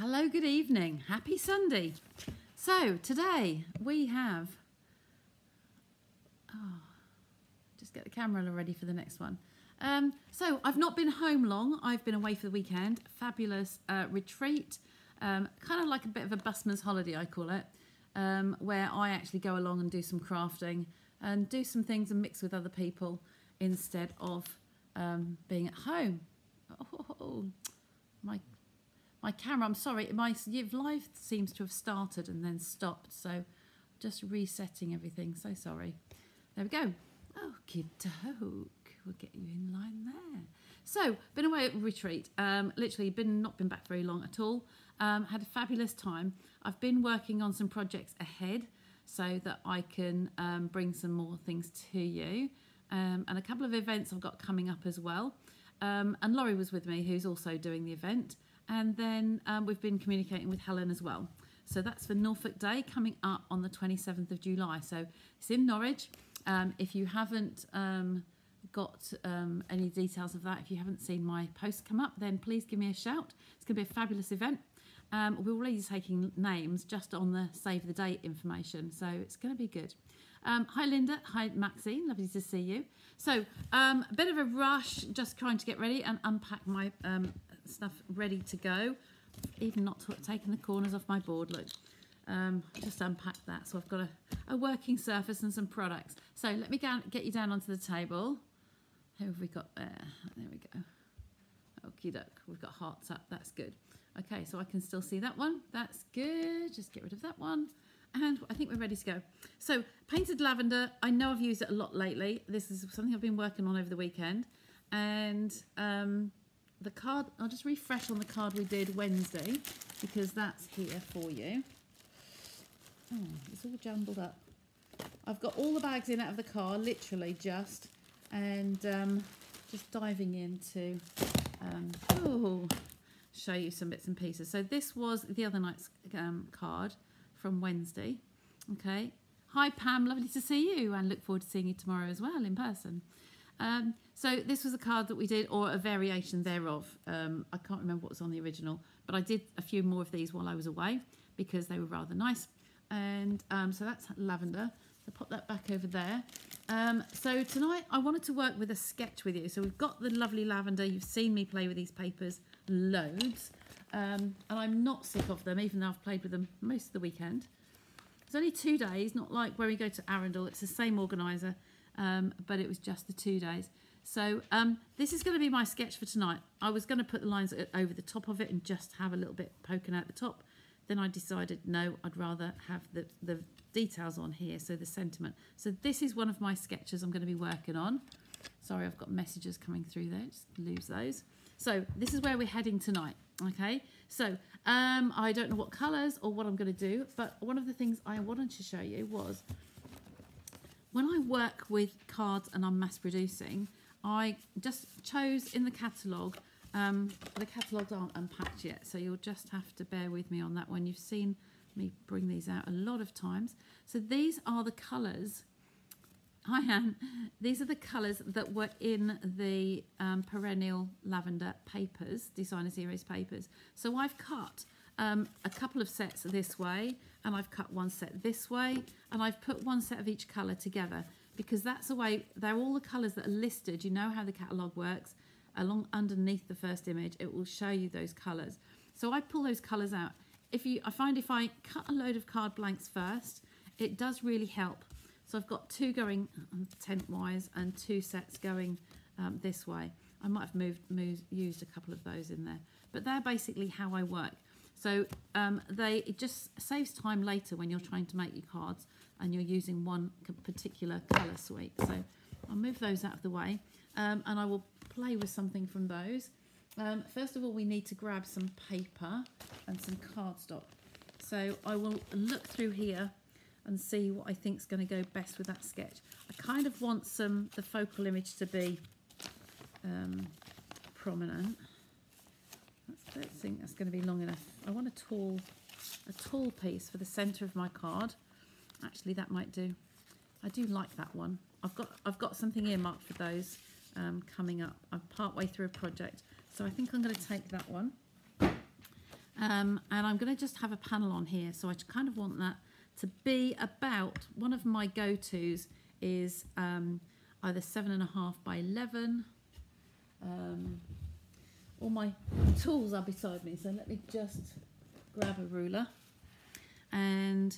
Hello, good evening. Happy Sunday. So, today we have. Oh, just get the camera ready for the next one. Um, so, I've not been home long. I've been away for the weekend. Fabulous uh, retreat, um, kind of like a bit of a busman's holiday, I call it, um, where I actually go along and do some crafting and do some things and mix with other people instead of um, being at home. Oh, my my camera, I'm sorry, my live seems to have started and then stopped. So just resetting everything. So sorry. There we go. Oh, kid doke. We'll get you in line there. So, been away at retreat. Um, literally, been not been back very long at all. Um, had a fabulous time. I've been working on some projects ahead so that I can um, bring some more things to you. Um, and a couple of events I've got coming up as well. Um, and Laurie was with me, who's also doing the event. And then um, we've been communicating with Helen as well. So that's for Norfolk Day coming up on the 27th of July. So it's in Norwich. Um, if you haven't um, got um, any details of that, if you haven't seen my post come up, then please give me a shout. It's going to be a fabulous event. Um, we're already taking names just on the save the date information, so it's going to be good. Um, hi Linda, hi Maxine, lovely to see you. So um, a bit of a rush, just trying to get ready and unpack my stuff ready to go. Even not taking the corners off my board, look. Um, just unpack that. So I've got a, a, working surface and some products. So let me get you down onto the table. Who have we got there? There we go. Okie doke. We've got hearts up. That's good. Okay, so I can still see that one. That's good. Just get rid of that one. And I think we're ready to go. So painted lavender. I know I've used it a lot lately. This is something I've been working on over the weekend. And um, the card, I'll just refresh on the card we did Wednesday because that's here for you. Oh, it's all jumbled up. I've got all the bags in out of the car, literally just, and um, just diving into, um, oh, show you some bits and pieces. So this was the other night's um, card from Wednesday. Okay. Hi Pam, lovely to see you and look forward to seeing you tomorrow as well in person. Um, so this was a card that we did, or a variation thereof. Um, I can't remember what was on the original, but I did a few more of these while I was away because they were rather nice. And um, so that's lavender. So pop that back over there. Um, so tonight I wanted to work with a sketch with you. So we've got the lovely lavender. You've seen me play with these papers loads. Um, and I'm not sick of them, even though I've played with them most of the weekend. It's only two days, not like where we go to Arundel. It's the same organiser um, but it was just the two days. So um, this is going to be my sketch for tonight. I was going to put the lines over the top of it and just have a little bit poking out the top. Then I decided, no, I'd rather have the, the details on here, so the sentiment. So this is one of my sketches I'm going to be working on. Sorry, I've got messages coming through there, just lose those. So this is where we're heading tonight, okay? So um, I don't know what colours or what I'm going to do, but one of the things I wanted to show you was when I work with cards and I'm mass producing, I just chose in the catalogue, um, the catalogues aren't unpacked yet, so you'll just have to bear with me on that one. You've seen me bring these out a lot of times. So these are the colours, Hi, Anne. these are the colours that were in the um, perennial lavender papers, Designer Series papers. So I've cut um, a couple of sets this way and I've cut one set this way and I've put one set of each colour together because that's the way, they're all the colours that are listed. You know how the catalogue works. Along underneath the first image, it will show you those colours. So I pull those colours out. If you, I find if I cut a load of card blanks first, it does really help. So I've got two going um, tent-wise and two sets going um, this way. I might have moved, moved, used a couple of those in there. But they're basically how I work. So um, they it just saves time later when you're trying to make your cards and you're using one particular colour suite. So I'll move those out of the way um, and I will play with something from those. Um, first of all, we need to grab some paper and some cardstock. So I will look through here and see what I think is going to go best with that sketch. I kind of want some the focal image to be um, prominent. I don't think that's going to be long enough. I want a tall, a tall piece for the centre of my card. Actually, that might do. I do like that one. I've got I've got something earmarked for those um, coming up. I'm part way through a project, so I think I'm going to take that one. Um, and I'm going to just have a panel on here. So I kind of want that to be about, one of my go-tos is um, either seven and a half by 11. Um, all my tools are beside me. So let me just grab a ruler and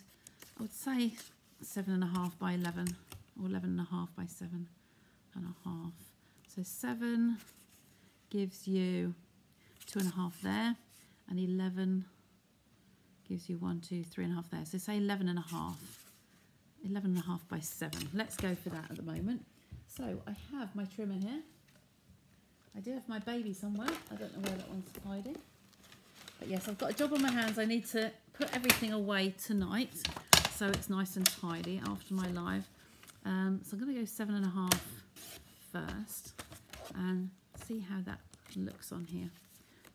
I would say seven and a half by 11 or 11 and a half by seven and a half. So seven gives you two and a half there and 11 gives you one, two, three and a half there. So say 11 and a half, 11 and a half by seven. Let's go for that at the moment. So I have my trimmer here. I do have my baby somewhere. I don't know where that one's hiding. But yes, I've got a job on my hands. I need to put everything away tonight so it's nice and tidy after my live. Um, so I'm going to go seven and a half first and see how that looks on here.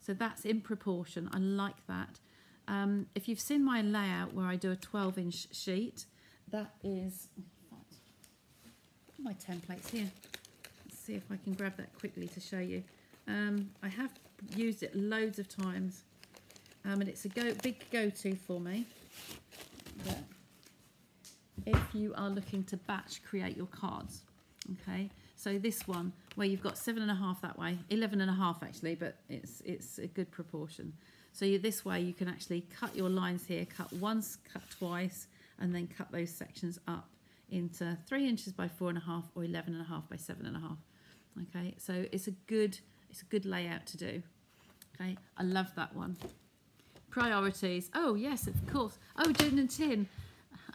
So that's in proportion. I like that. Um, if you've seen my layout where I do a 12 inch sheet, that is, my templates here. Let's see if I can grab that quickly to show you. Um, I have used it loads of times um, and it's a go big go-to for me. But if you are looking to batch create your cards, okay, so this one where you've got seven and a half that way, 11 and a half actually, but it's, it's a good proportion. So you, this way you can actually cut your lines here, cut once, cut twice, and then cut those sections up into three inches by four and a half or 11 and a half by seven and a half. Okay, so it's a good, it's a good layout to do. Okay, I love that one. Priorities. Oh, yes, of course. Oh, gin and tin.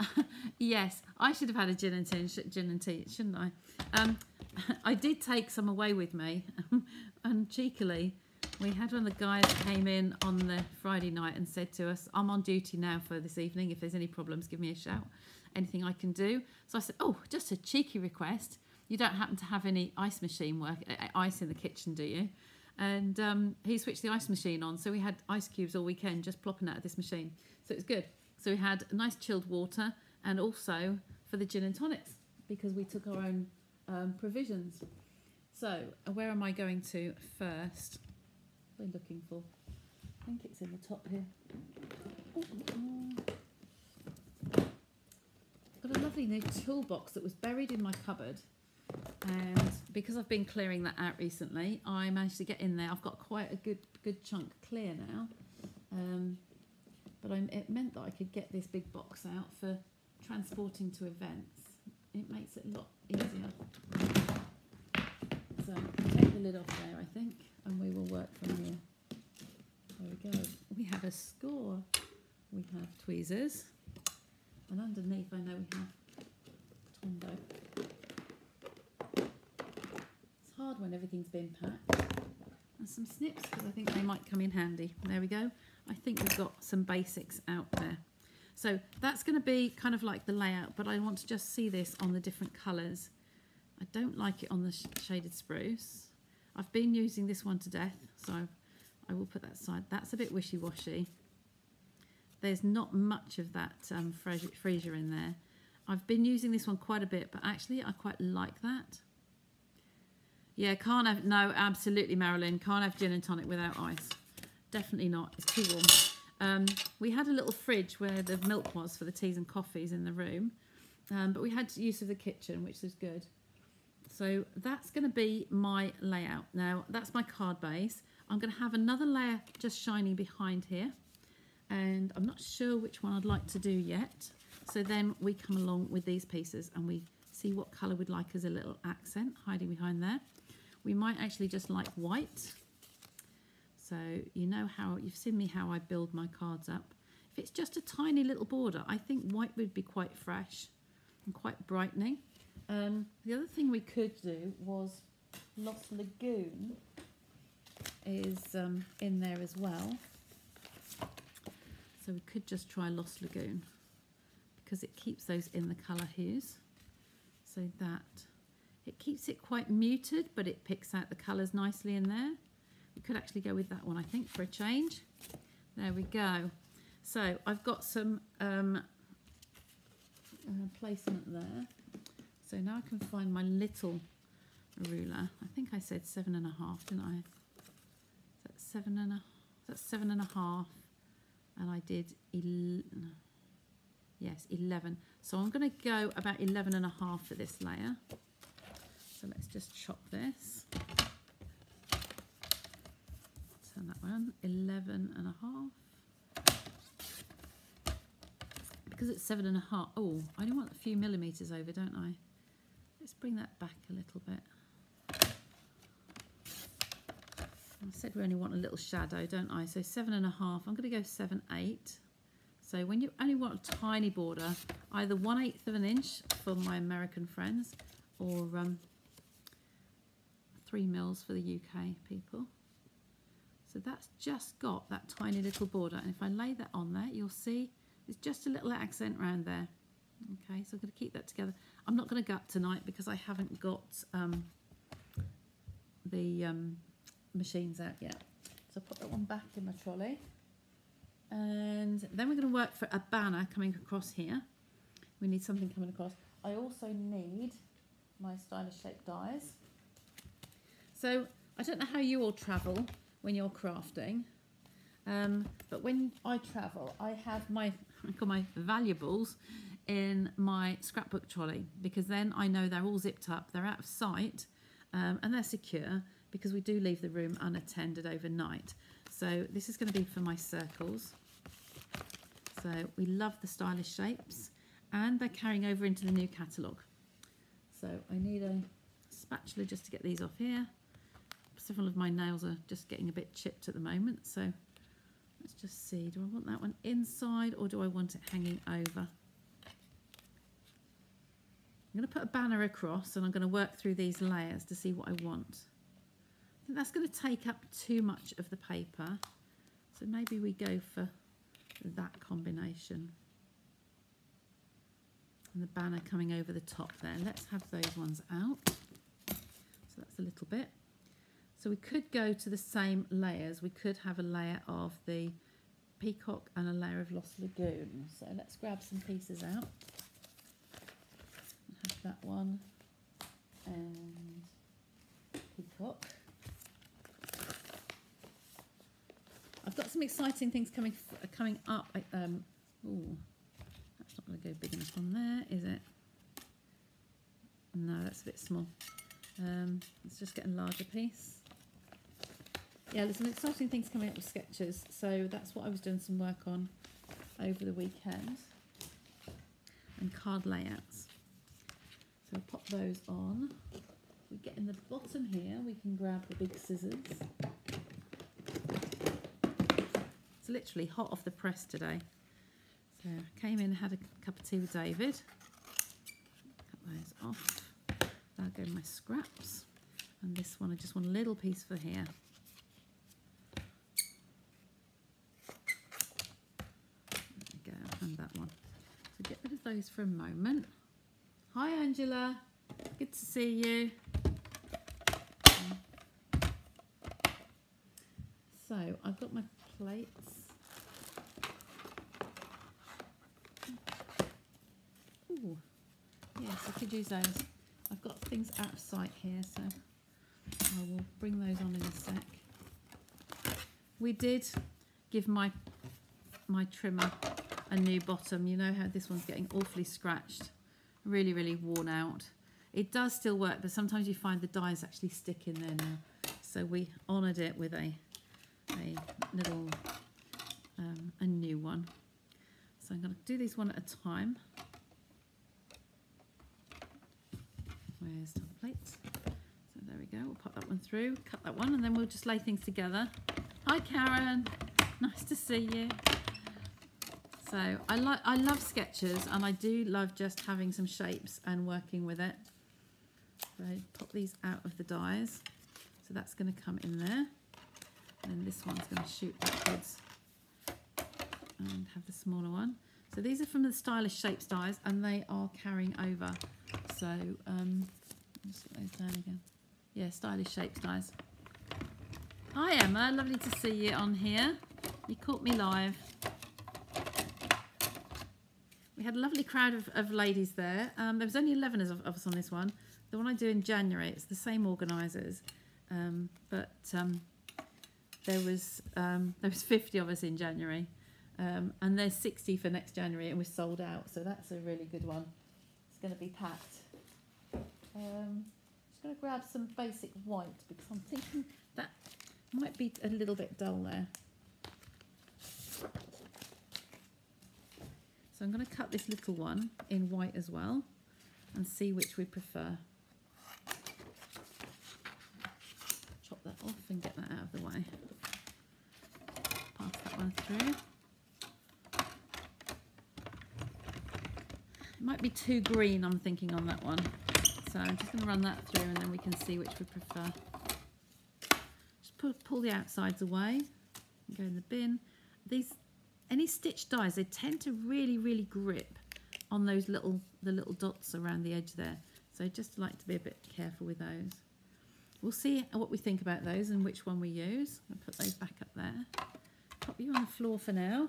yes, I should have had a gin and tin, gin and tea, shouldn't I? Um, I did take some away with me, and cheekily, we had one of the guys came in on the Friday night and said to us, I'm on duty now for this evening. If there's any problems, give me a shout. Anything I can do. So I said, Oh, just a cheeky request. You don't happen to have any ice machine work, ice in the kitchen, do you? And um, he switched the ice machine on, so we had ice cubes all weekend just plopping out of this machine. So it was good. So we had nice chilled water, and also for the gin and tonics because we took our own um, provisions. So uh, where am I going to first? I looking for? I think it's in the top here. Got a lovely new toolbox that was buried in my cupboard and because I've been clearing that out recently, I managed to get in there. I've got quite a good good chunk clear now, um, but I'm, it meant that I could get this big box out for transporting to events. It makes it a lot easier. So take the lid off there, I think, and we will work from here. There we go. We have a score. We have tweezers, and underneath I know we have Tombow It's hard when everything's been packed. Some snips, because I think they might come in handy. There we go. I think we've got some basics out there. So that's going to be kind of like the layout, but I want to just see this on the different colours. I don't like it on the sh shaded spruce. I've been using this one to death, so I will put that aside. That's a bit wishy-washy. There's not much of that um, freesia in there. I've been using this one quite a bit, but actually I quite like that. Yeah, can't have, no, absolutely, Marilyn. Can't have gin and tonic without ice. Definitely not. It's too warm. Um, we had a little fridge where the milk was for the teas and coffees in the room. Um, but we had use of the kitchen, which was good. So that's going to be my layout. Now, that's my card base. I'm going to have another layer just shining behind here. And I'm not sure which one I'd like to do yet. So then we come along with these pieces and we see what colour we'd like as a little accent hiding behind there. We might actually just like white. So you know how, you've seen me how I build my cards up. If it's just a tiny little border, I think white would be quite fresh and quite brightening. Um, the other thing we could do was Lost Lagoon is um, in there as well. So we could just try Lost Lagoon because it keeps those in the colour hues. So that it keeps it quite muted, but it picks out the colours nicely in there. We could actually go with that one, I think, for a change. There we go. So I've got some um, uh, placement there. So now I can find my little ruler. I think I said seven and a half, didn't I? That's seven and a that's seven and a half and I did, el- yes, 11. So I'm going to go about 11 and a half for this layer. So let's just chop this. Turn that one, 11 and a half. Because it's seven and a half, oh, I only want a few millimetres over, don't I? Let's bring that back a little bit. I said we only want a little shadow, don't I? So seven and a half, I'm going to go seven, eight. So when you only want a tiny border, either one eighth of an inch for my American friends or um, three mils for the UK people. So that's just got that tiny little border. And if I lay that on there, you'll see it's just a little accent around there. Okay, so I'm going to keep that together. I'm not going to gut tonight because I haven't got um, the um, machines out yet. So I'll put that one back in my trolley. And then we're going to work for a banner coming across here. We need something coming across. I also need my stylish shaped dies. So I don't know how you all travel when you're crafting, um, but when I travel, I have my I call my valuables in my scrapbook trolley because then I know they're all zipped up, they're out of sight, um, and they're secure because we do leave the room unattended overnight. So this is going to be for my circles. So we love the stylish shapes and they're carrying over into the new catalogue. So I need a spatula just to get these off here. Several of my nails are just getting a bit chipped at the moment. So let's just see, do I want that one inside or do I want it hanging over? I'm going to put a banner across and I'm going to work through these layers to see what I want. I think that's going to take up too much of the paper. So maybe we go for that combination. And the banner coming over the top there. Let's have those ones out. So that's a little bit. So we could go to the same layers. We could have a layer of the peacock and a layer of Lost Lagoon. So let's grab some pieces out. Have that one and peacock. I've got some exciting things coming coming up. Um, that's not going to go big enough on there, is it? No, that's a bit small. Um, let's just get a larger piece. Yeah, there's some exciting things coming up with sketches, so that's what I was doing some work on over the weekend. And card layouts. So I'll pop those on. We get in the bottom here, we can grab the big scissors It's literally hot off the press today. So I came in, and had a cup of tea with David. Cut those off. I'll go my scraps. And this one, I just want a little piece for here. There we go, and that one. For a moment. Hi Angela, good to see you. So I've got my plates. Ooh, yes, I could use those. I've got things out of sight here, so I will bring those on in a sec. We did give my my trimmer a new bottom. You know how this one's getting awfully scratched, really, really worn out. It does still work, but sometimes you find the dies actually stick in there now. So we honoured it with a, a little, um, a new one. So I'm going to do these one at a time. Where's the plate? So there we go. We'll pop that one through, cut that one, and then we'll just lay things together. Hi, Karen. Nice to see you. So I like I love sketches, and I do love just having some shapes and working with it. So pop these out of the dies. So that's going to come in there. And this one's going to shoot backwards and have the smaller one. So these are from the Stylish Shapes dies, and they are carrying over. So, um, let's put those down again. Yeah, stylish shapes, dies. Hi, Emma. Lovely to see you on here. You caught me live. We had a lovely crowd of, of ladies there. Um, there was only 11 of, us on this one. The one I do in January, it's the same organisers. Um, but um, there was um, there was 50 of us in January. Um, and there's 60 for next January, and we're sold out, so that's a really good one. It's going to be packed. Um, just going to grab some basic white because I'm thinking that might be a little bit dull there. So I'm going to cut this little one in white as well and see which we prefer. Chop that off and get that out of the way. Pass that one through. It might be too green, I'm thinking, on that one. So I'm just going to run that through and then we can see which we prefer. Just pull, pull the outsides away and go in the bin. These, any stitch dies, they tend to really, really grip on those little, the little dots around the edge there. So I just like to be a bit careful with those. We'll see what we think about those and which one we use. I'll put those back up there. Pop you on the floor for now.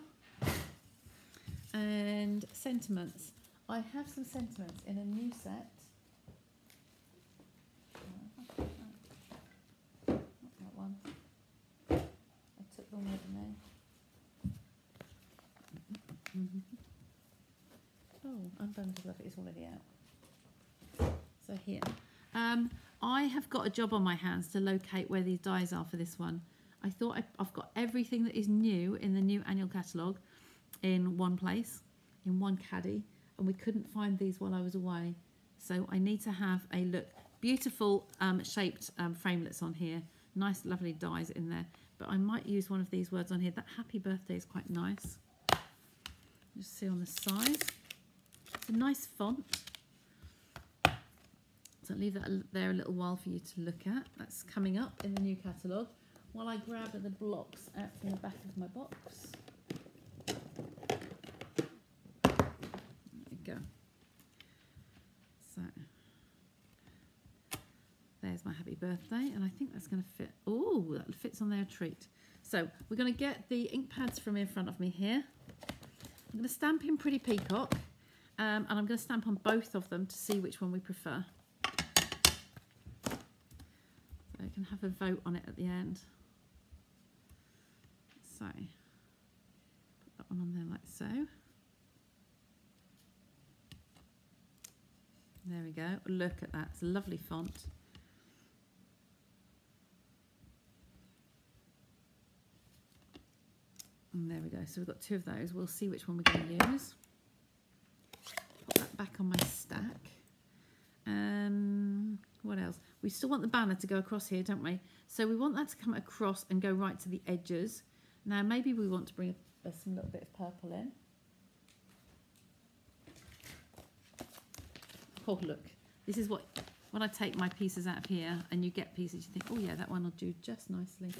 And sentiments. I have some sentiments in a new set. Not that one. I took the one with me. Oh, Unbounded Love it is already out. So here. Um, I have got a job on my hands to locate where these dies are for this one. I thought I, I've got everything that is new in the new annual catalogue in one place, in one caddy and we couldn't find these while I was away. So I need to have a look. Beautiful um, shaped um, framelets on here. Nice, lovely dies in there. But I might use one of these words on here. That happy birthday is quite nice. Just see on the side. It's a nice font. So I'll leave that there a little while for you to look at. That's coming up in the new catalogue. While I grab the blocks out from the back of my box. There we go. So there's my happy birthday, and I think that's going to fit. Oh, that fits on there a treat. So we're going to get the ink pads from in front of me here. I'm going to stamp in Pretty Peacock, um, and I'm going to stamp on both of them to see which one we prefer. So I can have a vote on it at the end. So put that one on there like so. There we go. Look at that. It's a lovely font. And there we go. So we've got two of those. We'll see which one we're going to use. Put that back on my stack. Um, what else? We still want the banner to go across here, don't we? So we want that to come across and go right to the edges. Now maybe we want to bring a, a, little bit of purple in. oh look, this is what, when I take my pieces out of here and you get pieces, you think, oh yeah, that one will do just nicely.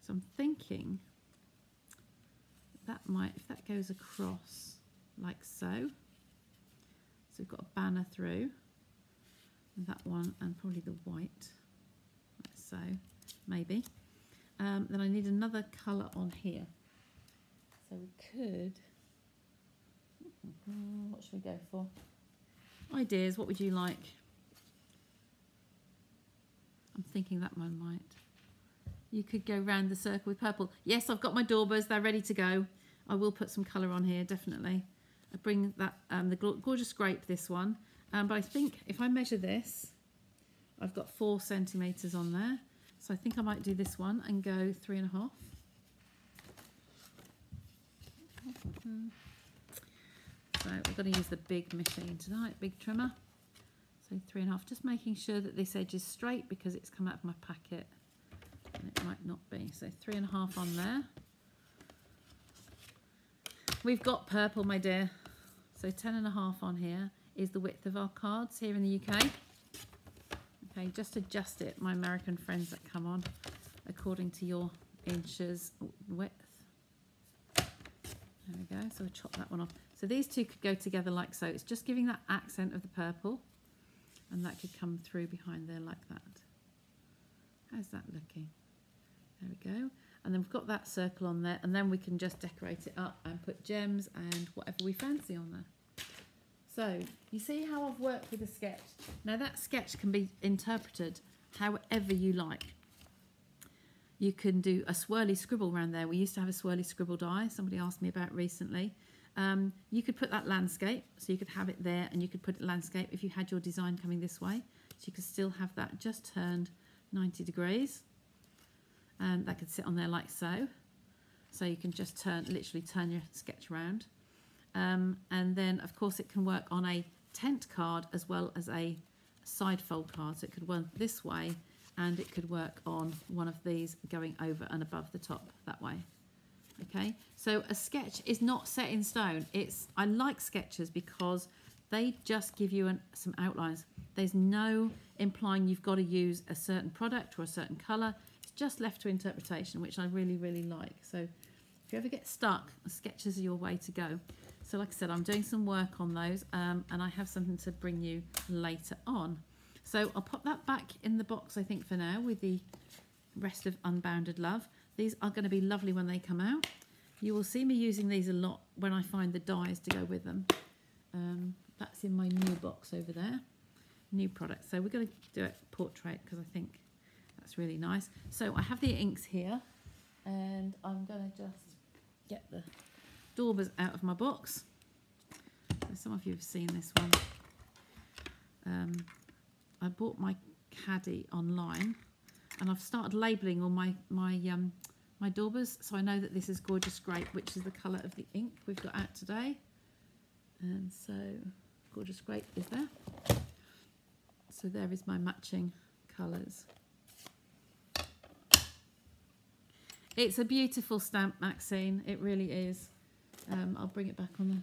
So I'm thinking might, if that goes across like so, so we've got a banner through, that one and probably the white, like so, maybe. Um, then I need another colour on here. So we could, what should we go for? Ideas, what would you like? I'm thinking that one might. You could go round the circle with purple. Yes, I've got my daubers, they're ready to go. I will put some colour on here, definitely. I bring that, um, the Gorgeous Grape, this one. Um, but I think if I measure this, I've got four centimetres on there. So I think I might do this one and go three and a half. So we're going to use the big machine tonight, big trimmer. So three and a half, just making sure that this edge is straight because it's come out of my packet and it might not be. So three and a half on there. We've got purple, my dear. So ten and a half on here is the width of our cards here in the UK. Okay, just adjust it, my American friends that come on, according to your inches width. There we go, so we'll chop that one off. So these two could go together like so. It's just giving that accent of the purple and that could come through behind there like that. How's that looking? There we go. And then we've got that circle on there and then we can just decorate it up and put gems and whatever we fancy on there. So you see how I've worked with a sketch. Now that sketch can be interpreted however you like. You can do a swirly scribble around there. We used to have a swirly scribble die. Somebody asked me about recently. Um, you could put that landscape, so you could have it there, and you could put it landscape if you had your design coming this way. So you could still have that just turned 90 degrees, and that could sit on there like so. So you can just turn, literally turn your sketch around. Um, and then, of course, it can work on a tent card as well as a side fold card. So it could work this way, and it could work on one of these going over and above the top that way. Okay, so a sketch is not set in stone. It's I like sketches because they just give you an, some outlines. There's no implying you've got to use a certain product or a certain colour. Just left to interpretation, which I really, really like. So if you ever get stuck, sketches are your way to go. So like I said, I'm doing some work on those um, and I have something to bring you later on. So I'll pop that back in the box, I think, for now with the rest of Unbounded Love. These are going to be lovely when they come out. You will see me using these a lot when I find the dies to go with them. Um, that's in my new box over there. New product. So we're going to do it portrait because I think that's really nice. So I have the inks here and I'm going to just get the daubers out of my box. So some of you have seen this one. Um, I bought my caddy online and I've started labelling all my my um, my daubers so I know that this is gorgeous grape which is the colour of the ink we've got out today and so gorgeous grape is there so there is my matching colours it's a beautiful stamp Maxine it really is um, I'll bring it back on there.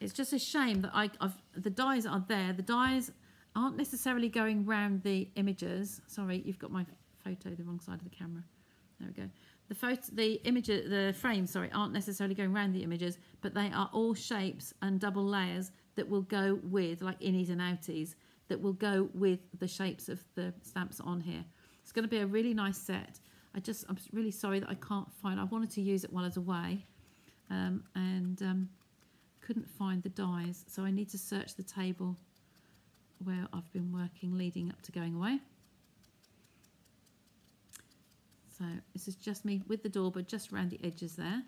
it's just a shame that I, I've the dies are there the dies aren't necessarily going round the images. Sorry, you've got my photo the wrong side of the camera. There we go. The photo, the image, the frames, sorry, aren't necessarily going round the images, but they are all shapes and double layers that will go with, like innies and outies, that will go with the shapes of the stamps on here. It's going to be a really nice set. I just, I'm really sorry that I can't find, I wanted to use it while I was away um, and um, couldn't find the dies. So I need to search the table where I've been working leading up to going away. So this is just me with the door, but just around the edges there.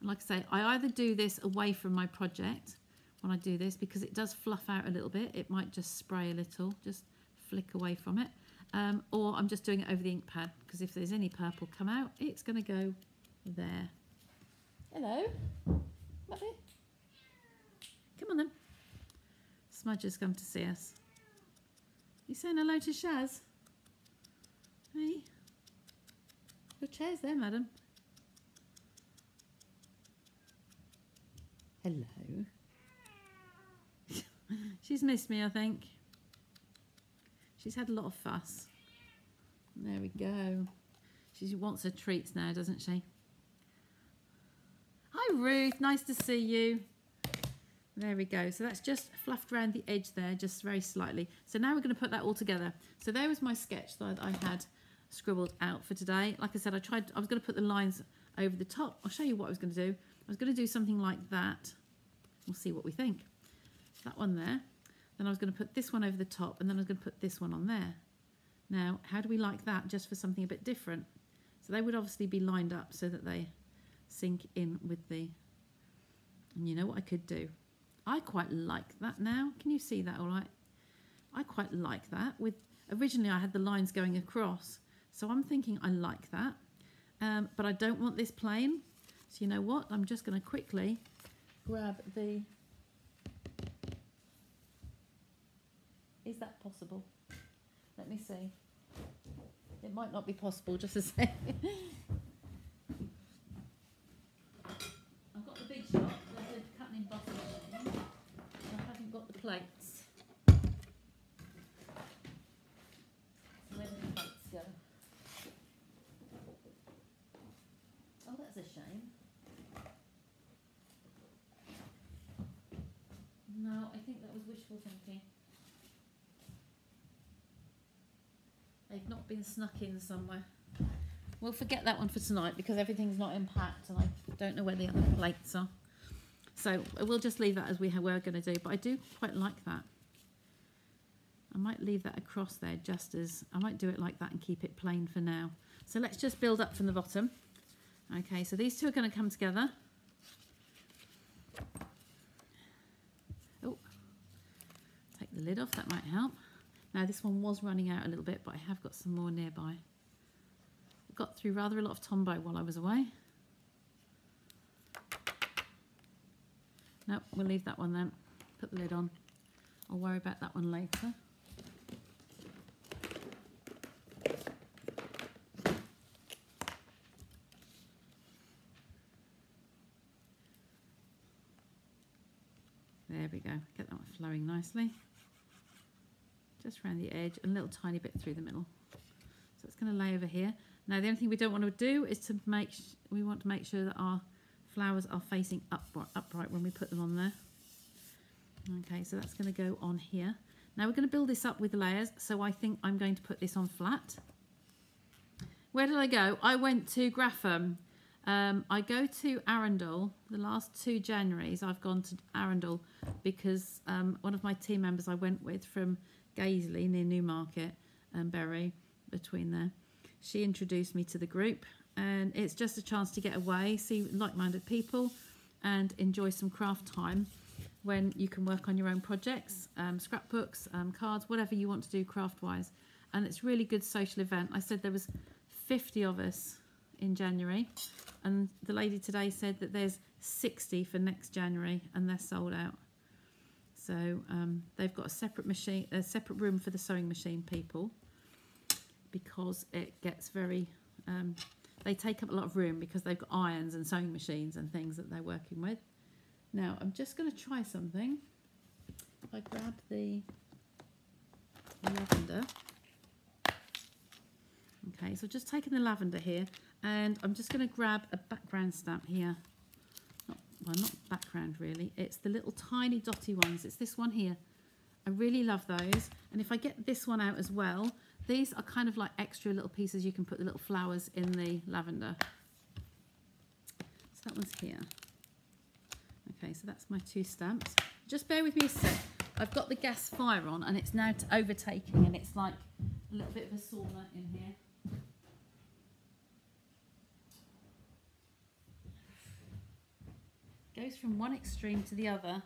And like I say, I either do this away from my project when I do this because it does fluff out a little bit. It might just spray a little, just flick away from it. Um, or I'm just doing it over the ink pad because if there's any purple come out, it's going to go there. Hello, Muppy. Come on then. Smudge has come to see us. You saying hello to Shaz? Hey? Your chair's there, madam. Hello. She's missed me, I think. She's had a lot of fuss. There we go. She wants her treats now, doesn't she? Hi, Ruth. Nice to see you. There we go. So that's just fluffed around the edge there, just very slightly. So now we're going to put that all together. So there was my sketch that I had scribbled out for today. Like I said, I tried, I was going to put the lines over the top. I'll show you what I was going to do. I was going to do something like that. We'll see what we think. That one there. Then I was going to put this one over the top and then I was going to put this one on there. Now, how do we like that just for something a bit different? So they would obviously be lined up so that they sink in with the, and you know what I could do? I quite like that now. Can you see that all right? I quite like that. With Originally I had the lines going across, so I'm thinking I like that. Um, but I don't want this plain. So you know what? I'm just going to quickly grab the... Is that possible? Let me see. It might not be possible, just to say. I've got the big shot. plates. Where did the plates go? Oh, that's a shame. No, I think that was wishful thinking. They've not been snuck in somewhere. We'll forget that one for tonight because everything's not in packed and I don't know where the other plates are. So we'll just leave that as we were going to do, but I do quite like that. I might leave that across there just as, I might do it like that and keep it plain for now. So let's just build up from the bottom. Okay, so these two are going to come together. Oh, take the lid off, that might help. Now this one was running out a little bit, but I have got some more nearby. Got through rather a lot of Tombow while I was away. Nope, we'll leave that one then. Put the lid on. I'll worry about that one later. There we go. Get that one flowing nicely. Just around the edge, and a little tiny bit through the middle. So it's going to lay over here. Now the only thing we don't want to do is to make, we want to make sure that our flowers are facing upright, upright when we put them on there. Okay, so that's going to go on here. Now we're going to build this up with layers, so I think I'm going to put this on flat. Where did I go? I went to Grapham. Um, I go to Arundel. The last two Januaries I've gone to Arundel because um, one of my team members I went with from Gazeley near Newmarket and Bury, between there, she introduced me to the group and it's just a chance to get away, see like-minded people and enjoy some craft time when you can work on your own projects, um, scrapbooks, um, cards, whatever you want to do craft-wise. And it's really good social event. I said there was 50 of us in January and the lady today said that there's 60 for next January and they're sold out. So um, they've got a separate machine, a separate room for the sewing machine people because it gets very, um, they take up a lot of room because they've got irons and sewing machines and things that they're working with. Now I'm just going to try something. If I grab the lavender. Okay, so just taking the lavender here and I'm just going to grab a background stamp here. Well, not background really. It's the little tiny dotty ones. It's this one here. I really love those. And if I get this one out as well, these are kind of like extra little pieces. You can put the little flowers in the lavender. So that one's here. Okay, so that's my two stamps. Just bear with me a sec. I've got the gas fire on and it's now overtaking and it's like a little bit of a sauna in here. Goes from one extreme to the other.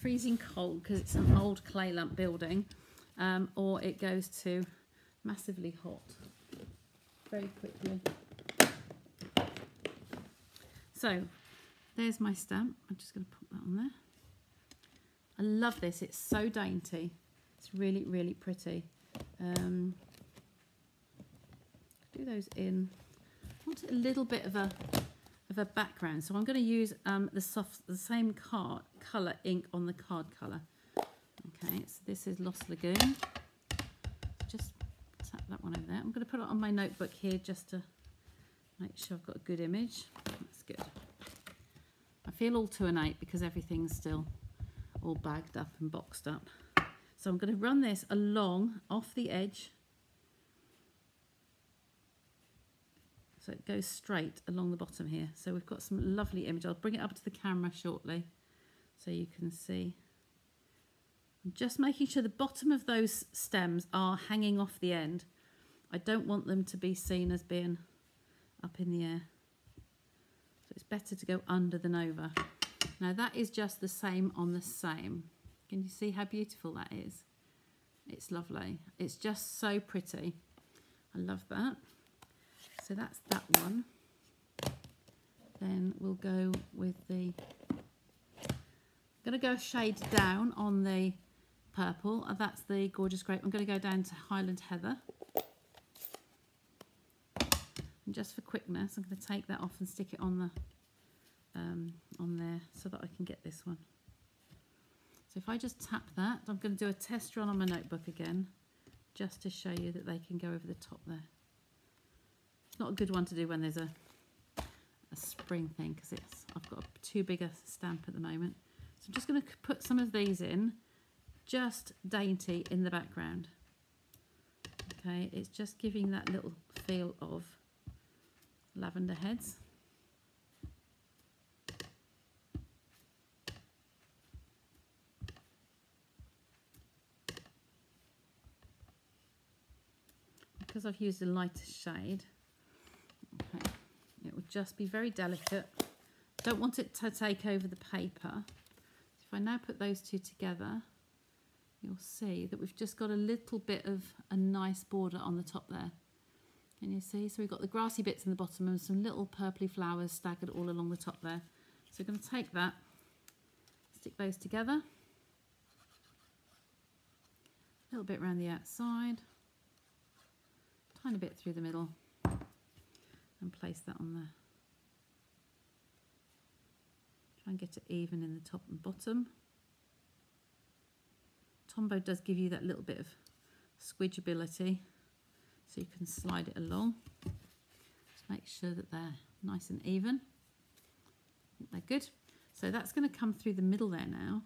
Freezing cold because it's an old clay lump building. Um, or it goes to massively hot very quickly. So there's my stamp. I'm just going to put that on there. I love this. It's so dainty. It's really, really pretty. Um, do those in. I want a little bit of a of a background. So I'm going to use um, the soft, the same card color ink on the card color. Okay, so this is Lost Lagoon. Just tap that one over there. I'm going to put it on my notebook here just to make sure I've got a good image. That's good. I feel all too innate because everything's still all bagged up and boxed up. So I'm going to run this along off the edge So it goes straight along the bottom here. So we've got some lovely image. I'll bring it up to the camera shortly so you can see. I'm just making sure the bottom of those stems are hanging off the end. I don't want them to be seen as being up in the air. So it's better to go under than over. Now that is just the same on the same. Can you see how beautiful that is? It's lovely. It's just so pretty. I love that. So that's that one. Then we'll go with the, I'm going to go a shade down on the purple. Uh, that's the Gorgeous Grape. I'm going to go down to Highland Heather. And just for quickness, I'm going to take that off and stick it on the um, on there so that I can get this one. So if I just tap that, I'm going to do a test run on my notebook again, just to show you that they can go over the top there. It's not a good one to do when there's a a spring thing because it's I've got too big a stamp at the moment. So I'm just going to put some of these in, just dainty in the background. Okay, it's just giving that little feel of lavender heads. Because I've used a lighter shade, just be very delicate. Don't want it to take over the paper. If I now put those two together, you'll see that we've just got a little bit of a nice border on the top there. Can you see? So we've got the grassy bits in the bottom and some little purply flowers staggered all along the top there. So we're going to take that, stick those together. A little bit around the outside, tiny bit through the middle and place that on there. Try and get it even in the top and bottom. Tombow does give you that little bit of squidgeability so you can slide it along. Just make sure that they're nice and even. they're good. So that's going to come through the middle there now.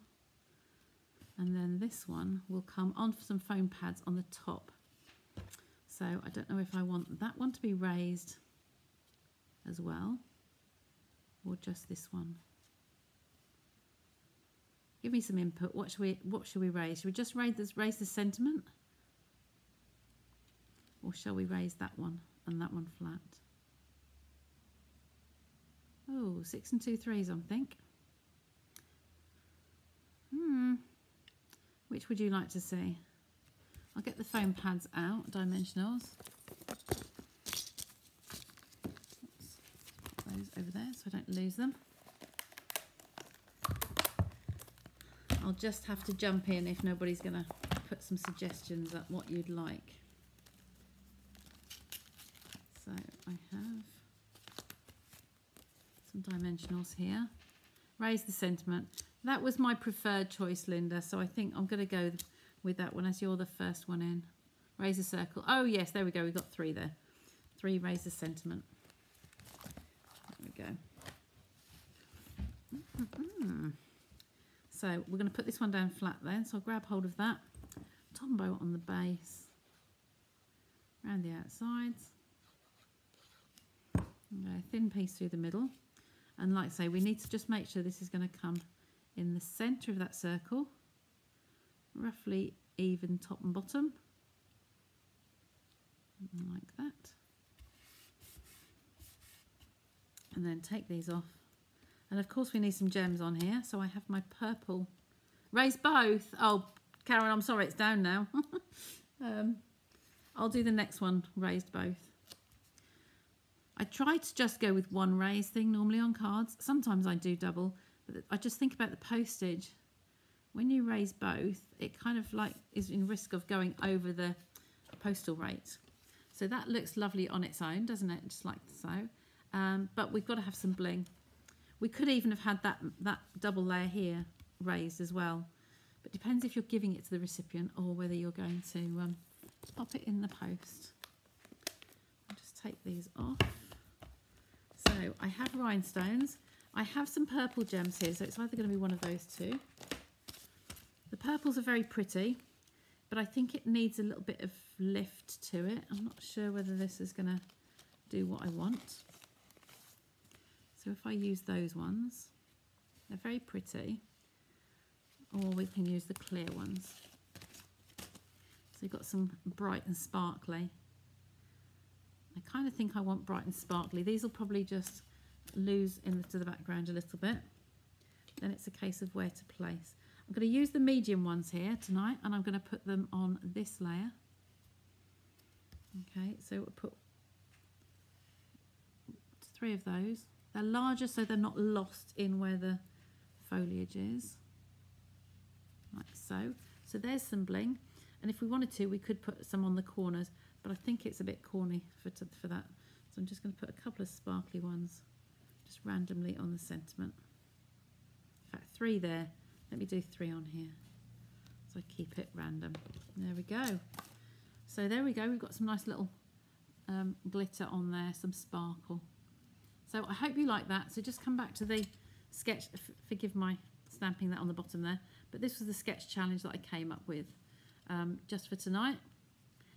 And then this one will come on for some foam pads on the top. So I don't know if I want that one to be raised as well or just this one. Give me some input. What should we what should we raise? Should we just raise this raise the sentiment? Or shall we raise that one and that one flat? Oh, six and two threes, I think. Hmm. Which would you like to see? I'll get the foam pads out, dimensionals. those over there so I don't lose them. I'll just have to jump in if nobody's going to put some suggestions at what you'd like. So I have some dimensionals here. Raise the sentiment. That was my preferred choice, Linda, so I think I'm going to go with that one as you're the first one in. Raise a circle. Oh, yes, there we go. We've got three there. Three raise the sentiment. There we go. Mm -hmm. So we're going to put this one down flat then. So I'll grab hold of that. Tombow on the base. Around the outsides. Okay, thin piece through the middle. And like I say, we need to just make sure this is going to come in the centre of that circle. Roughly even top and bottom. Like that. And then take these off and of course we need some gems on here. So I have my purple. Raise both. Oh, Karen, I'm sorry, it's down now. um, I'll do the next one, raised both. I try to just go with one raise thing normally on cards. Sometimes I do double, but I just think about the postage. When you raise both, it kind of like is in risk of going over the postal rate. So that looks lovely on its own, doesn't it? Just like so. Um, but we've got to have some bling. We could even have had that, that double layer here raised as well. But depends if you're giving it to the recipient or whether you're going to um, pop it in the post. I'll just take these off. So I have rhinestones. I have some purple gems here, so it's either going to be one of those two. The purples are very pretty, but I think it needs a little bit of lift to it. I'm not sure whether this is going to do what I want. So if I use those ones, they're very pretty, or we can use the clear ones. So you've got some bright and sparkly. I kind of think I want bright and sparkly. These will probably just lose into the background a little bit. Then it's a case of where to place. I'm going to use the medium ones here tonight and I'm going to put them on this layer. Okay, so we'll put three of those. They're larger so they're not lost in where the foliage is, like so. So there's some bling. And if we wanted to, we could put some on the corners, but I think it's a bit corny for, to, for that. So I'm just going to put a couple of sparkly ones just randomly on the sentiment. In fact, three there. Let me do three on here. So I keep it random. There we go. So there we go. We've got some nice little um, glitter on there, some sparkle. So I hope you like that. So just come back to the sketch. Forgive my stamping that on the bottom there. But this was the sketch challenge that I came up with um, just for tonight.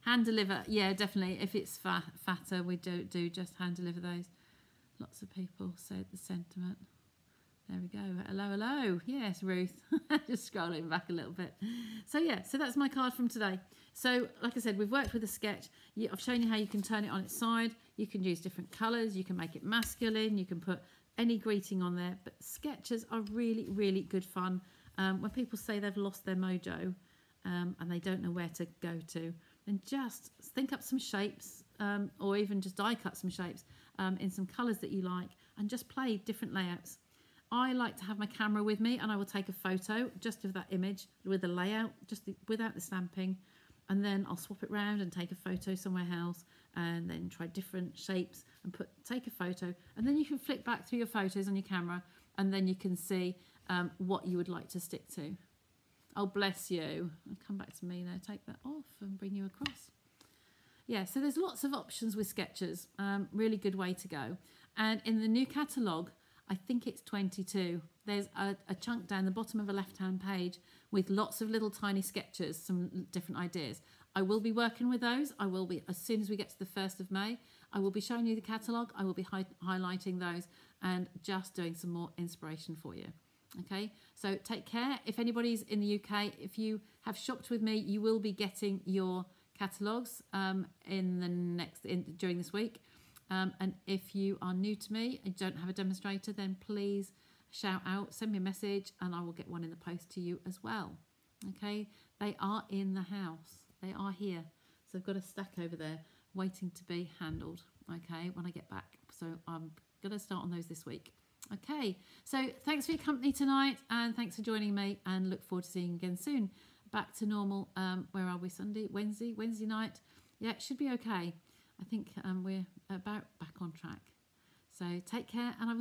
Hand deliver. Yeah, definitely. If it's fat, fatter, we do, do just hand deliver those. Lots of people said the sentiment. There we go. Hello, hello. Yes, Ruth. Just scrolling back a little bit. So yeah, so that's my card from today. So like I said, we've worked with a sketch. I've shown you how you can turn it on its side. You can use different colours. You can make it masculine. You can put any greeting on there. But sketches are really, really good fun. Um, when people say they've lost their mojo um, and they don't know where to go to, then just think up some shapes um, or even just die cut some shapes um, in some colours that you like and just play different layouts. I like to have my camera with me and I will take a photo just of that image with the layout, just the, without the stamping. And then I'll swap it round and take a photo somewhere else and then try different shapes and put take a photo. And then you can flick back through your photos on your camera and then you can see um, what you would like to stick to. Oh, bless you. I'll come back to me now. Take that off and bring you across. Yeah, so there's lots of options with sketches. Um, really good way to go. And in the new catalogue, I think it's 22. There's a, a chunk down the bottom of a left-hand page with lots of little tiny sketches, some different ideas. I will be working with those. I will be, as soon as we get to the 1st of May, I will be showing you the catalogue. I will be hi highlighting those and just doing some more inspiration for you. Okay, so take care. If anybody's in the UK, if you have shopped with me, you will be getting your catalogues um, in the next in, during this week. Um, and if you are new to me and don't have a demonstrator, then please shout out, send me a message, and I will get one in the post to you as well. Okay, they are in the house, they are here. So I've got a stack over there waiting to be handled. Okay, when I get back. So I'm going to start on those this week. Okay, so thanks for your company tonight and thanks for joining me and look forward to seeing you again soon. Back to normal. Um, where are we? Sunday, Wednesday, Wednesday night. Yeah, it should be okay. I think um, we're about back on track. So take care and I will